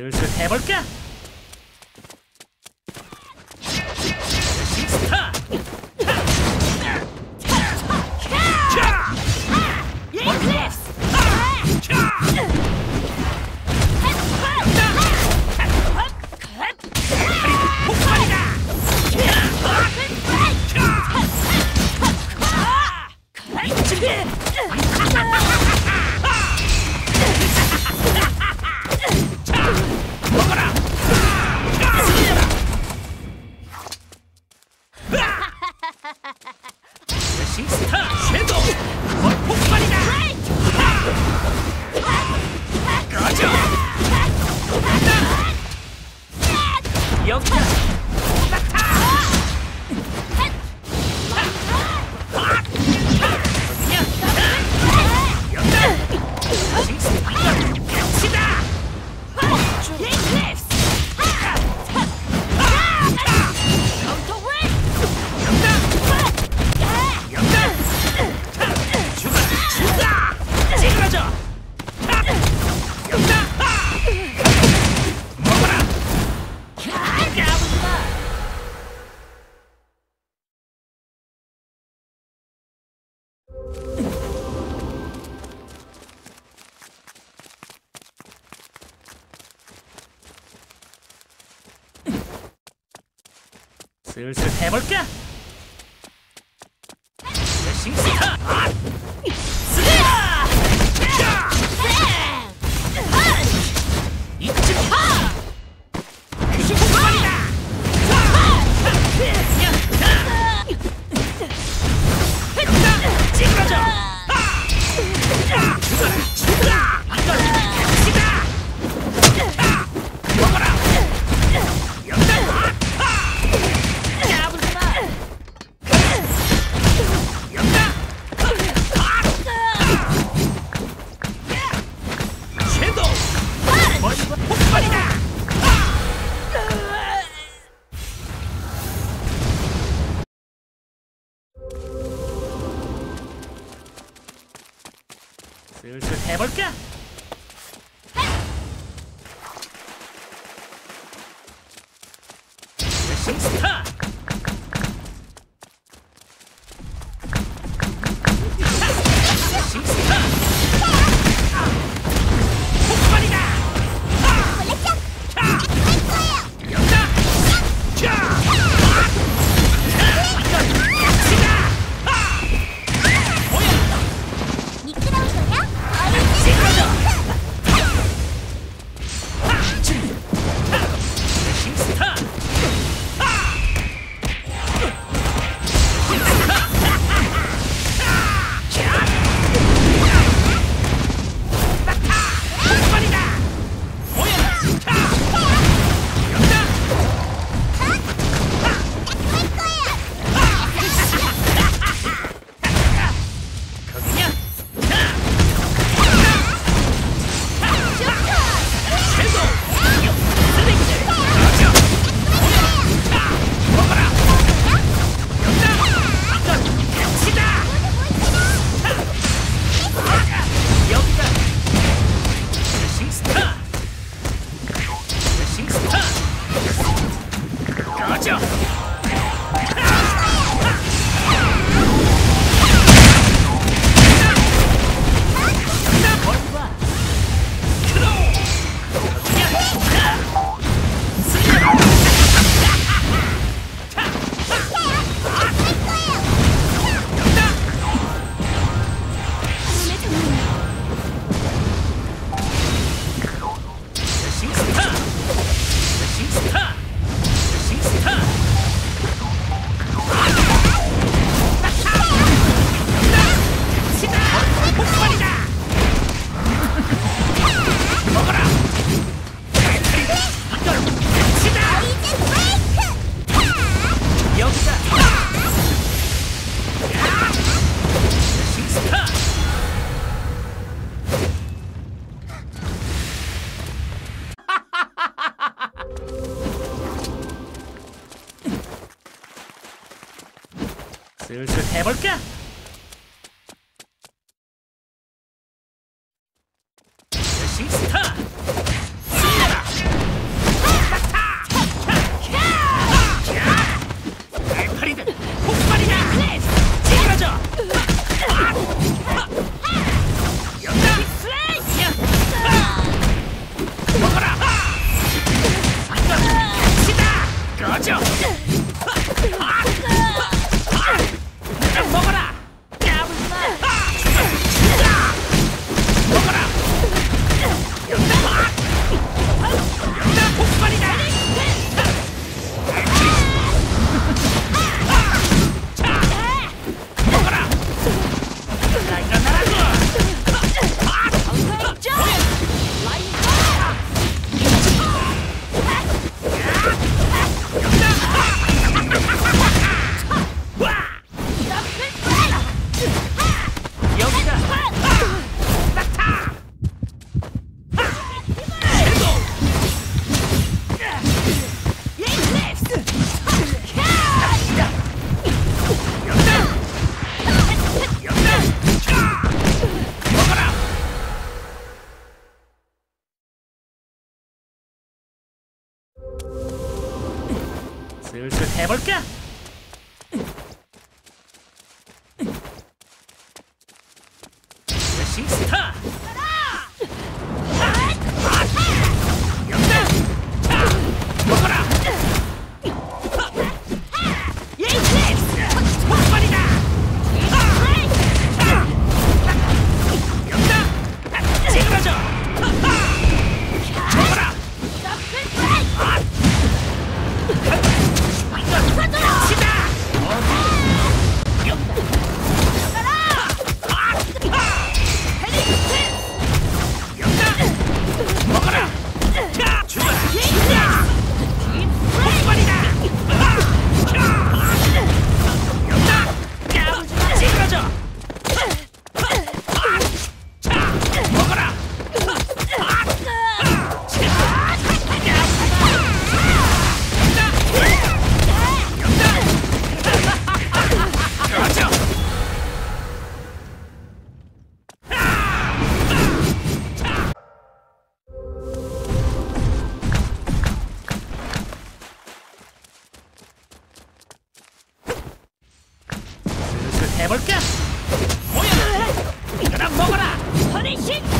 슬슬 해볼까? 슬슬 해볼까? 슬슬 해볼까? 슬슬 해볼까? Shit!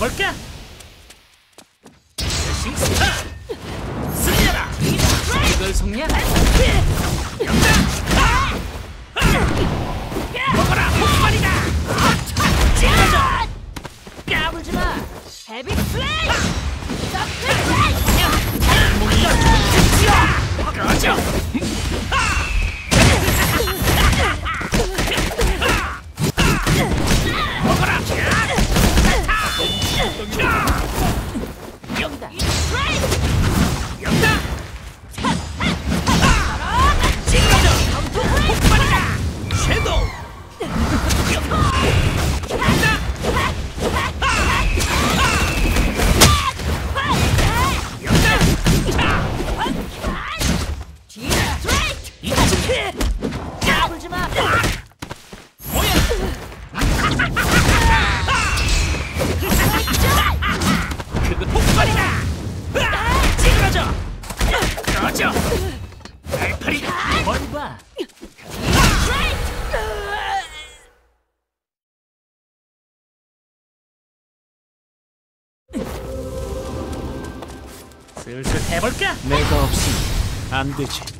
해볼까? 싱스타! 승리하라! 이걸 속냐? 연다! 해볼까? 내가 없으면 안 되지.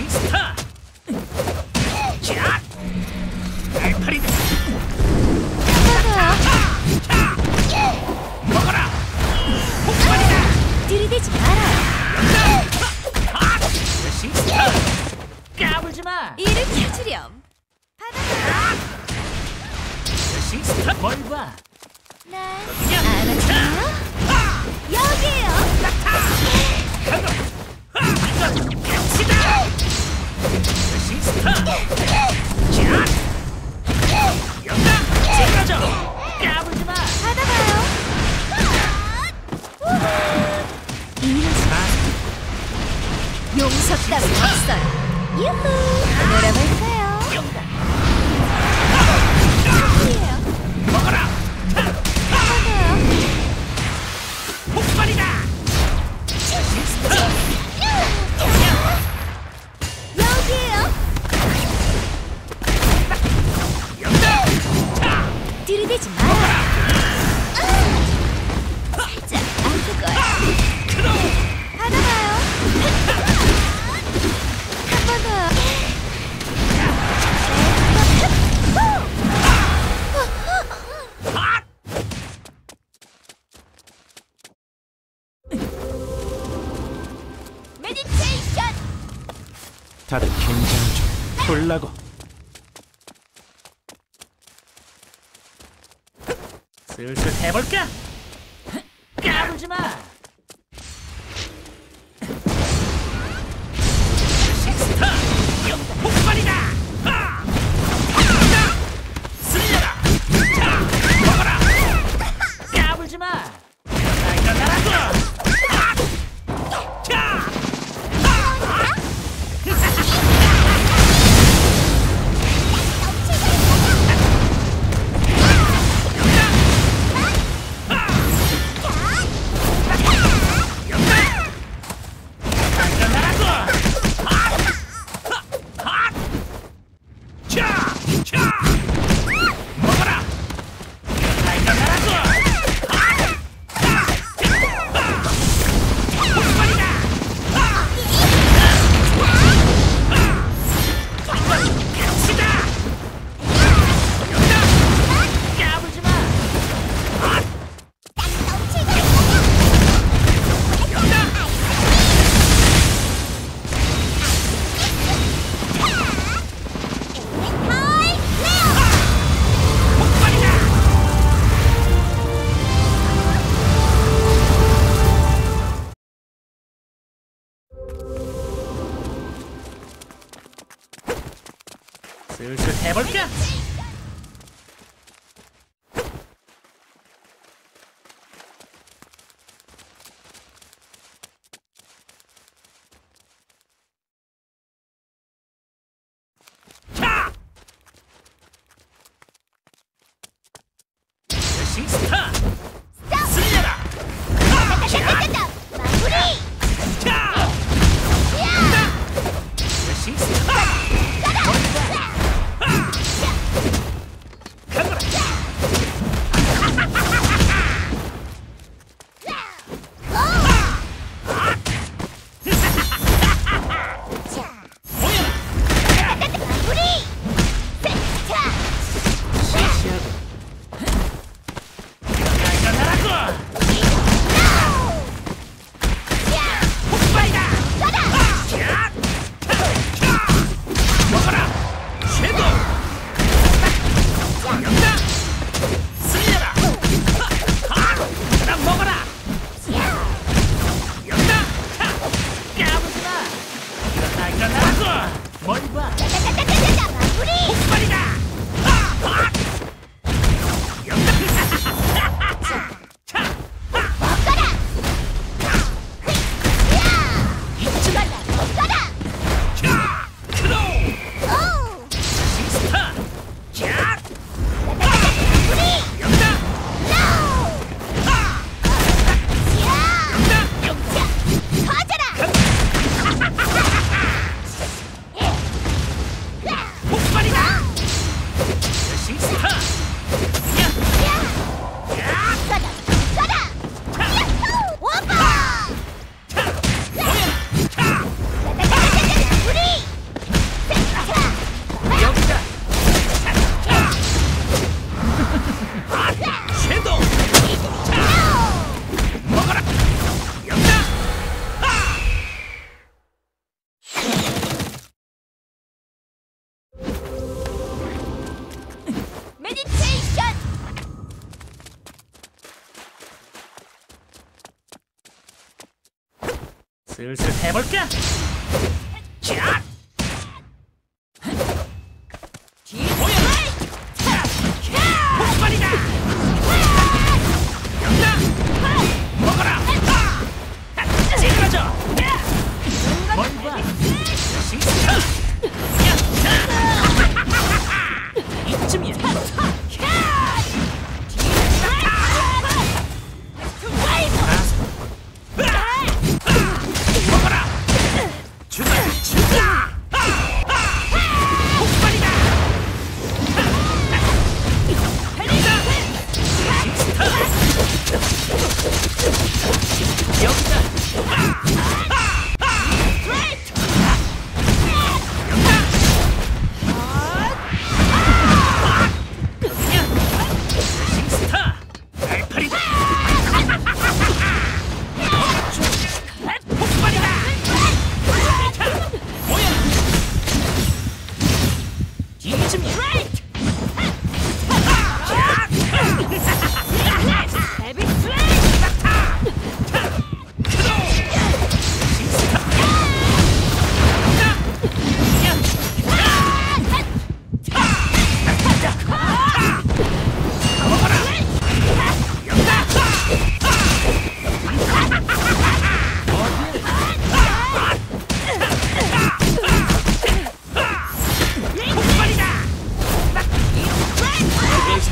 싱 스타 자 알파리다 자 먹어라. 폭발이다. 들이대지 마라. 싱스타 까불지 마. 이를 켜주렴. 싱스타 뭘 봐? 날 그냥 알아주나요? 여기에요. 시다. 싱 스타 자 연다 찌그러져 까불지 마 받아봐요. 이니스 용서 따위 없어요 다들 긴장 좀 풀라고. 슬슬 해볼까? 까불지 마. 멀바. 짜자자자자자 마무리! 폭발이다 슬슬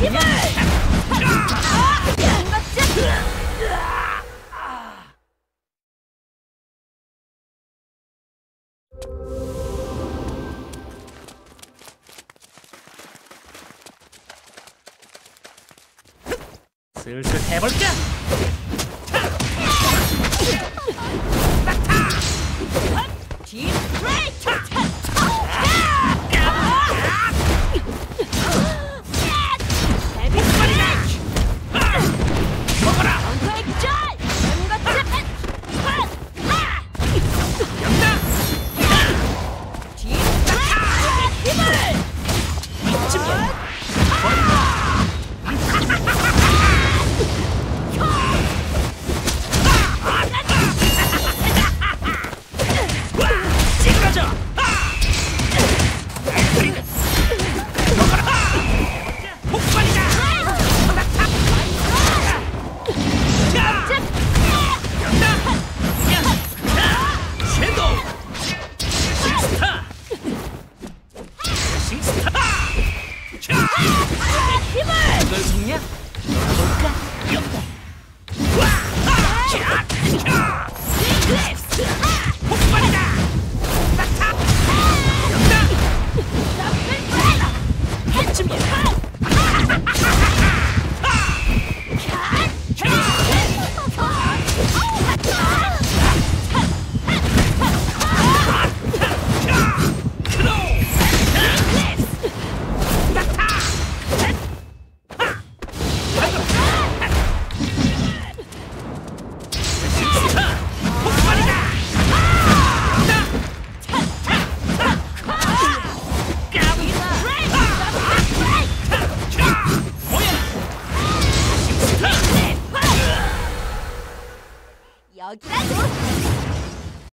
슬슬